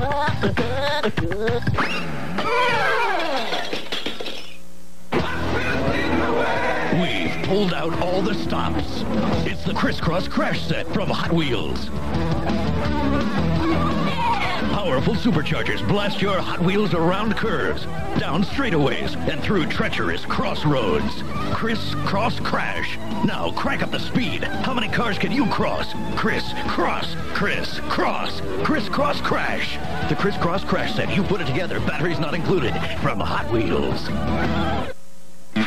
We've pulled out all the stops. It's the Criss Cross crash set from Hot Wheels. Powerful superchargers blast your Hot Wheels around curves, down straightaways, and through treacherous crossroads. Criss Cross Crash. Now crank up the speed. How many cars can you cross? Criss Cross, Criss Cross, Criss Cross Crash. The Criss Cross Crash set. You put it together, batteries not included, from Hot Wheels.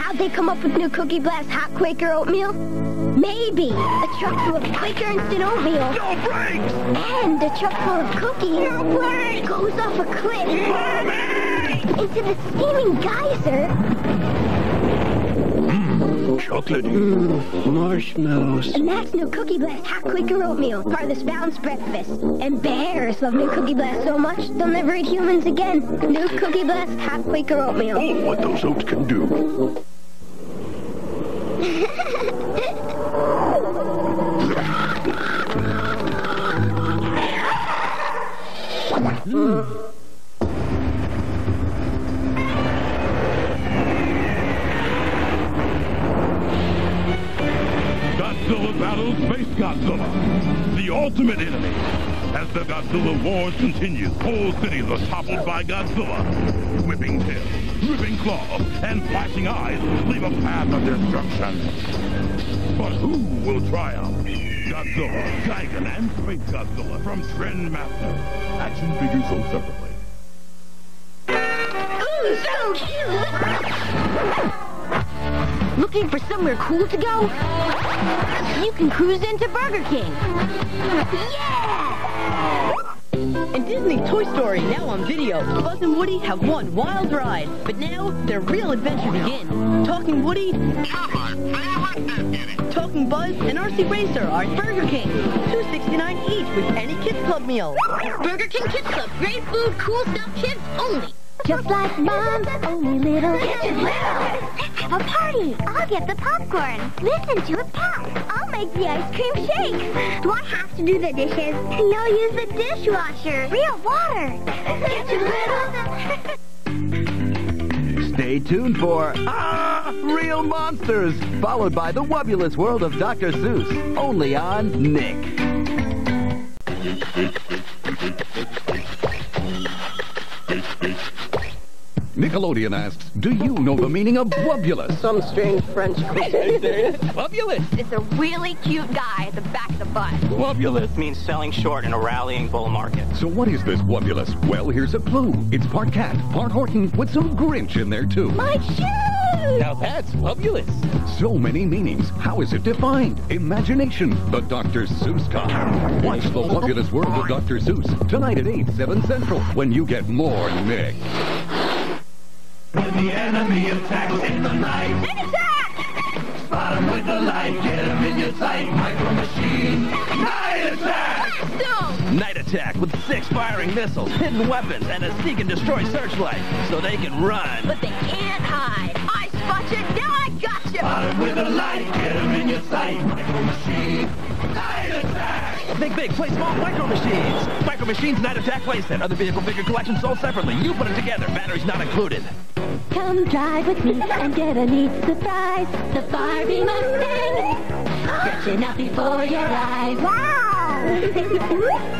How'd they come up with new Cookie Blast Hot Quaker Oatmeal? Maybe a truck full of Quaker Instant Oatmeal. No brakes! And a truck full of cookies. No brakes! Goes off a cliff. Into the steaming geyser. Hmm, Chocolate. Hmm, marshmallows. And that's new Cookie Blast Hot Quaker Oatmeal. Part of this balanced breakfast. And bears love new Cookie Blast so much, they'll never eat humans again. New Cookie Blast Hot Quaker Oatmeal. Oh, what those oats can do. Space Godzilla, the ultimate enemy. As the Godzilla wars continue, whole cities are toppled by Godzilla. Whipping tail, ripping claw, and flashing eyes leave a path of destruction. But who will triumph? Godzilla, Gigan, and Space Godzilla from Trendmaster. Action figures sold separately. Ooh, so cute! Looking for somewhere cool to go? You can cruise into Burger King. Yeah! In Disney's Toy Story, now on video, Buzz and Woody have one wild ride. But now, their real adventure begins. Talking Woody, Talking Buzz, and RC Racer are at Burger King. $2.69 each with any Kids Club meal. Burger King Kids Club. Great food, cool stuff, kids only. Just like mom, only little. Kitchen little. A party. I'll get the popcorn. Listen to it pop. I'll make the ice cream shake. Do I have to do the dishes? No, use the dishwasher. Real water. Kitchen little. Stay tuned for Ah, Real Monsters, followed by the wubbulous world of Dr. Seuss, only on Nick. Nickelodeon asks, do you know the meaning of wubbulous? Some strange French cuisine. Wubbulous. It's a really cute guy at the back of the bus. Wubbulous means selling short in a rallying bull market. So what is this wubbulous? Well, here's a clue. It's part cat, part Horton, with some Grinch in there, too. My shoes! Now that's wubbulous. So many meanings. How is it defined? Imagination. The Dr. Seuss Con. Watch the wubbulous world of Dr. Seuss tonight at 8, 7 Central when you get more Nick. When the enemy attacks in the night, spot him with the light, get him in your sight, micro machine, night attack! Night attack with six firing missiles, hidden weapons, and a seek and destroy searchlight, so they can run. But they can't hide. I spot you, now I got you. Spot him with the light, get him in your sight, micro machine, night attack! Think big, play small micro machines. Micro machines night attack playset. Other vehicle figure collection sold separately. You put it together. Batteries not included. Come drive with me and get a neat surprise. The Barbie Mustang. Stretching out before your eyes. Wow!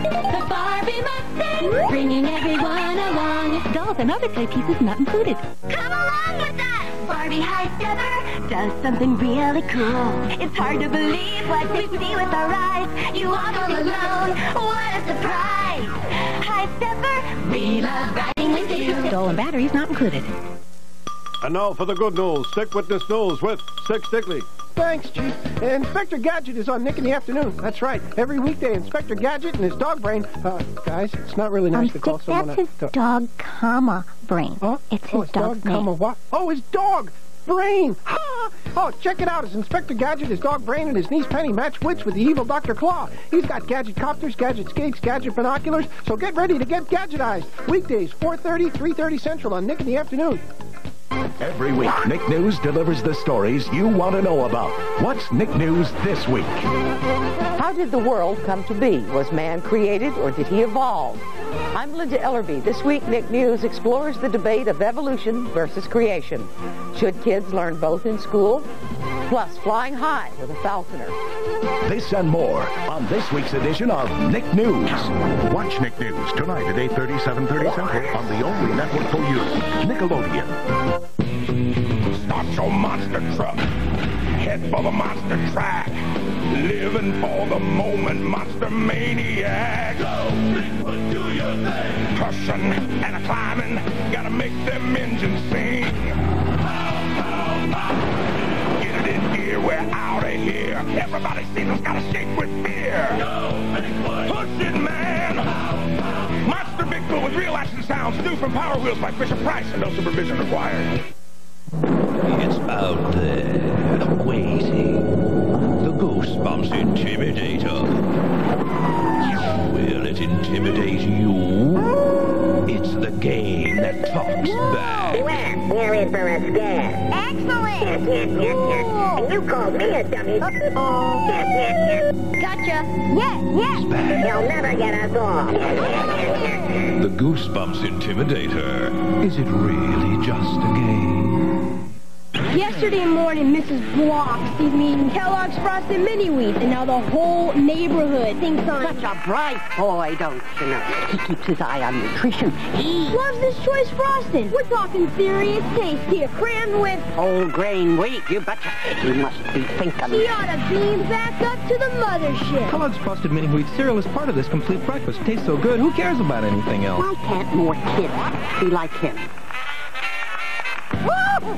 the Barbie Mustang. Bringing everyone along. Dolls and other play pieces not included. Come along with us! Barbie High Stepper does something really cool. It's hard to believe what we see with our eyes. You walk all alone. What a surprise! High Stepper, we love riding with you. Doll and batteries not included. And now for the good news. Stick Witness News with Stick Stickly. Thanks, Chief. Inspector Gadget is on Nick in the afternoon. That's right. Every weekday, Inspector Gadget and his dog brain. Uh, guys, it's not really nice Um, to call Stick, someone that's his a... dog, comma, brain. Huh? It's oh, his his dog's dog, name. comma, what? Oh, his dog! Brain! Ha! Oh, check it out. It's Inspector Gadget, his dog Brain, and his niece Penny match wits with the evil Dr. Claw. He's got gadget copters, gadget skates, gadget binoculars, so get ready to get gadgetized. Weekdays, 4.30, 3.30 Central on Nick in the afternoon. Every week, Nick News delivers the stories you want to know about. What's Nick News this week? How did the world come to be? Was man created or did he evolve? I'm Linda Ellerbee. This week, Nick News explores the debate of evolution versus creation. Should kids learn both in school? Plus, flying high with a falconer. This and more on this week's edition of Nick News. Watch Nick News tonight at 8.30, 7.30 Central on the only network for you, Nickelodeon. Start your monster truck. Head for the monster track. Living for the moment, monster maniac. Go, Bigfoot, do your thing. Crushing and a climbing, gotta make them engines sing. Get it in gear, we're out of here. Everybody see them's gotta shake with fear. Go, Push it, man. Monster Bigfoot with real action sounds. New from Power Wheels by Fisher Price and no supervision required. It's out there, waiting. The Goosebumps Intimidator. And you called me a dummy. Gotcha. Yes, yes. You'll never get us all. The Goosebumps Intimidator. Is it really just a game? Yesterday morning, Mrs. Block sees me eating Kellogg's Frosted Mini Wheat, and now the whole neighborhood thinks I'm... Such a bright boy, don't you know? He keeps his eye on nutrition. He Loves this choice frosting. We're talking serious taste here, crammed with... whole grain wheat, you betcha. He must be thinking. He ought to beam back up to the mothership. Kellogg's Frosted Mini Wheat cereal is part of this complete breakfast. Tastes so good, who cares about anything else? Why can't more kids be like him? Woo!